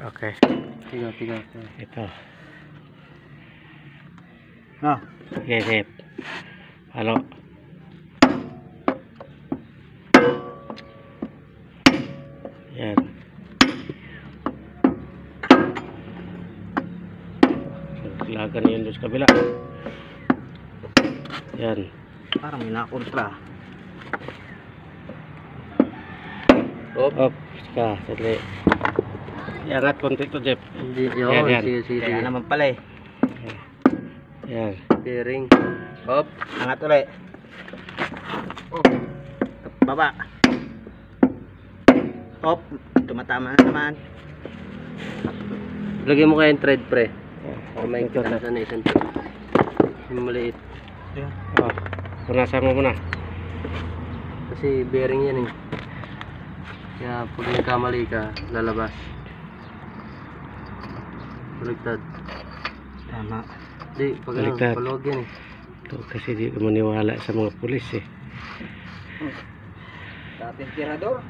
Okay. Tiga, tiga. Ito. Ah, Sige, sige. Halo. Yan. Lagan yun doon sa kabila. Yan. parang may nakontra. Op. Op. Saka, sadali. Iangat konti to, Jeff. Hindi, Yan, yan. sige, sige. Kaya naman pala eh. Yan. Bearing. Hop. Angat ulit. Oh. Baba. Hop. Tumatama na naman. Lagyan mo kaya yung thread pre. Para may Ito, kita na isang thread. Yung maliit. Oh. Punasan mo muna. Kasi bearing yan eh. Kaya pag nagkamali ka, lalabas. Baligtad. Tama. Di, pag ano, Baligtad. paluwag yan eh. Ito, kasi di ka maniwala sa mga pulis eh. Dating tirador.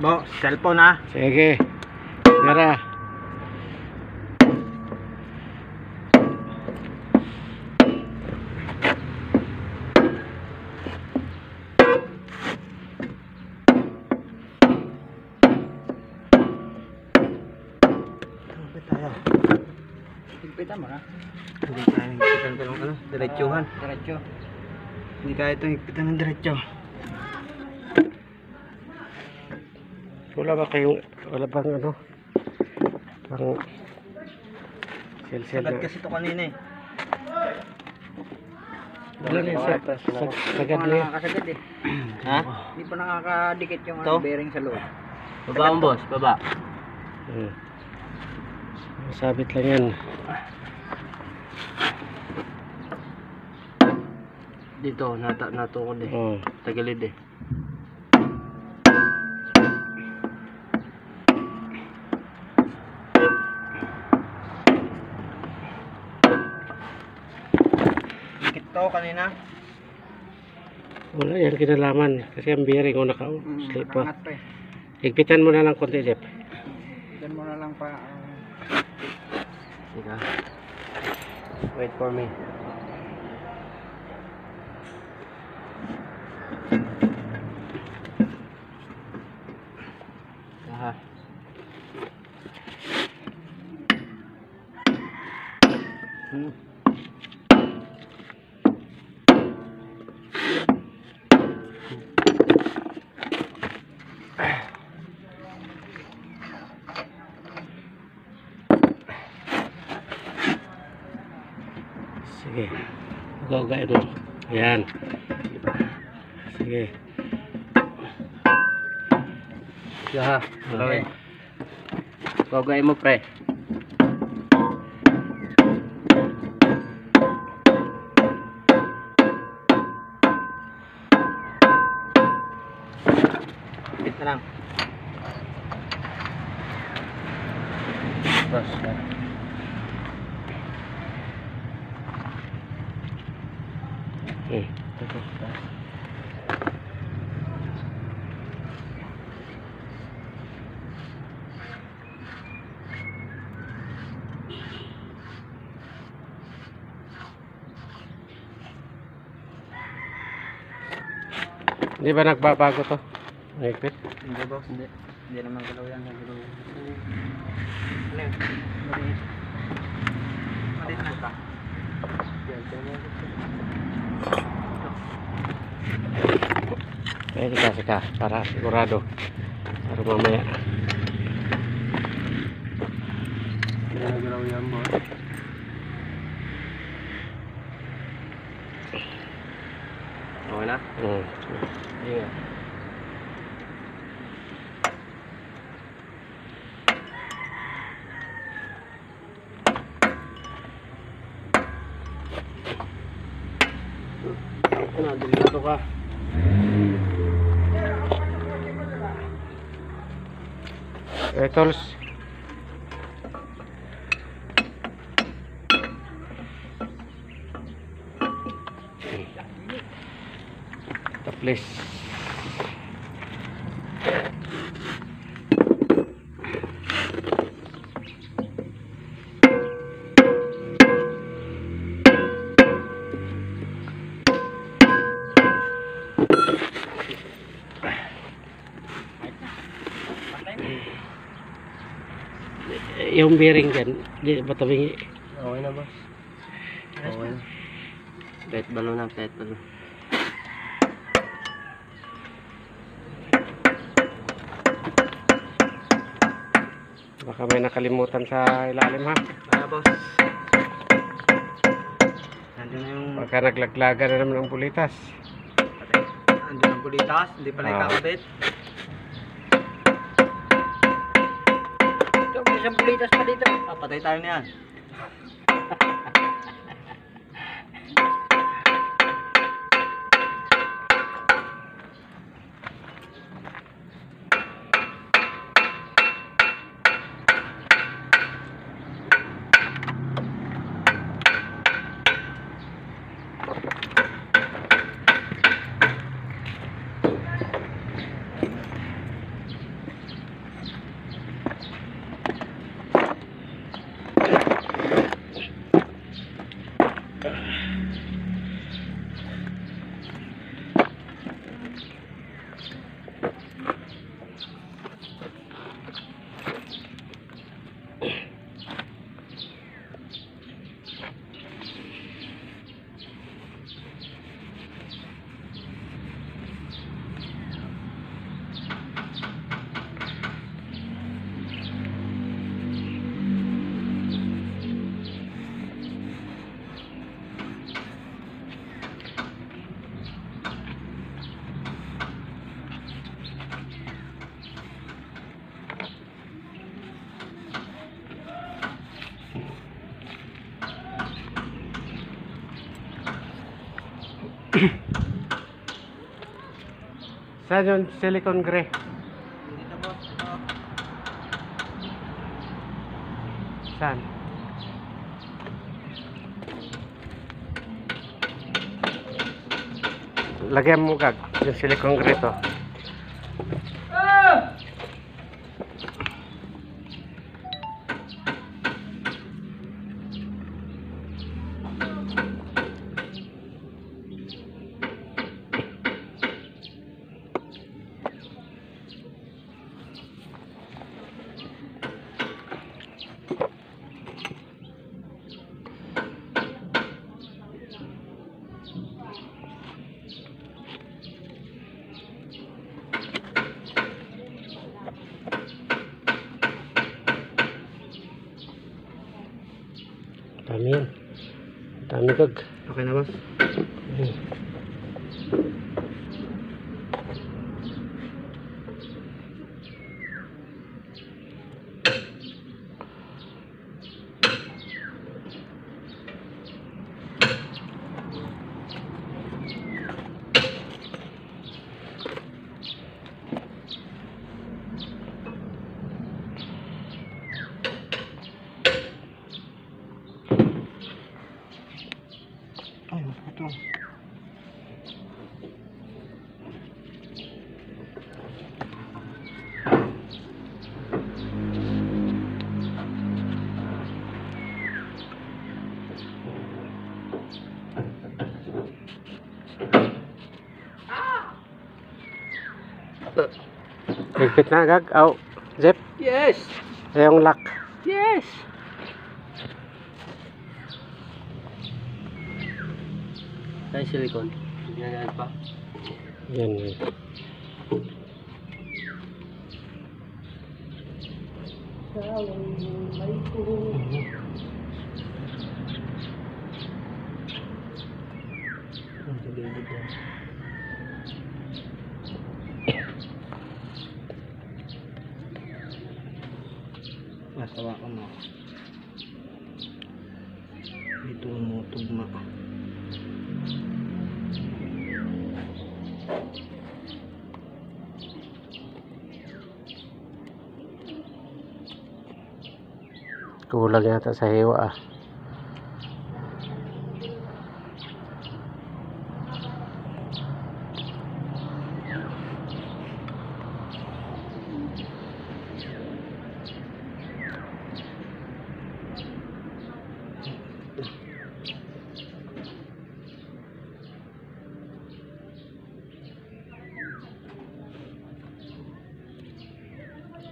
Bo, cellphone ah. Sige. Tara. Mo na. Hindi kaya higpitan ko ng ano, diretsuhan. Diretso. Hindi kaya ito higpitan ng diretso. Wala ba kayong, wala bang ano? Pang sel-sel Sagad na. kasi ito kanina eh. Wala na yun, sa, sa, sagad na yun. eh. Ha? Hindi pa nakakadikit yung ano, bearing sa loob. Baba mo boss, baba. Hmm. Sabit lang yan. Dito, nata natukod eh. Oh. Tagilid eh. Dikit to kanina. Wala yan kinalaman. Kasi ang bearing ko Mm, naka-slip pa. nakaangat pa eh. Higpitan mo na lang konti, Jeff. Diyan mo na lang pa. Teka. Wait for me. Aha. Hmm. Sige. Gagain mo. Ayan. Sige. Aha. Okay. Gagawin mo pre. Bit na lang. Bas. Hmm. Hindi ba nagbabago to? Mahigpit? Hindi boss, hindi. Hindi naman galaw yan. Galaw. Ano yun? Maliit. Maliit na ka. Kaya kita sika para sigurado. Para mamaya. Ginagalaw yan mo. Okay na? Hmm. Iya. Ano, delikado ka. Eh, tools. Taples. Yung bearing dyan, di ba tabingi? Okay na boss. Okay na. Kahit balo na, kahit balo. Baka may nakalimutan sa ilalim ha. Kaya boss. Nandun na yung... Baka naglaglagan na naman ang bulitas. Nandun ang bulitas, hindi pala Ah. ikakabit. Ito, may isang bulitas pa dito. Ah, patay tayo niyan. Saan yung silicone gray? Dito boss. Saan? Lagyan mo gag, yung silicone gray to. Dami yan. Dami gag. Okay na boss. Hmm. Higpit na gag. Aw, Jeff. Yes! Yung lock. Yes! Tayo silicone. Ganit pa. Yan. yan. Ang gilid yan. Masawa ka mo. Dito mo tugma. Kulang yata sa hiwa ah.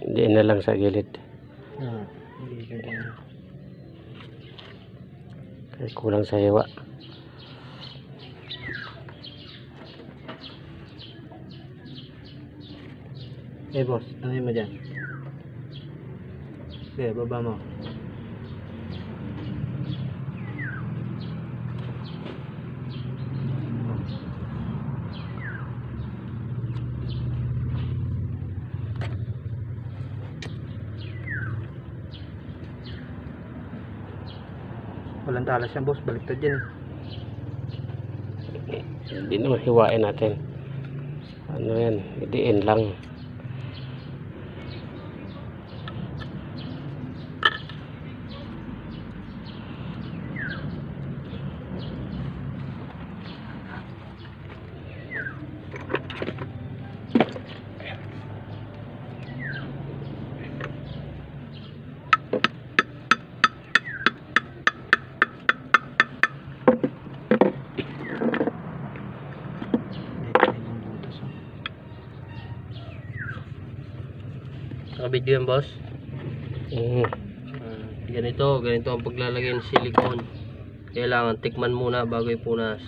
Diin na lang sa gilid. Ah, gilid kulang sa hiwa. Eh boss, tangin mo dyan. Okay, baba mo. Walang talas yan boss, baliktad yan. Hindi naman hiwain natin. Ano yan, idiin lang. Nakabidyo yan, boss. Ah, ganito, ganito ang paglalagay ng silicone. Kailangan tikman muna bago ipunas.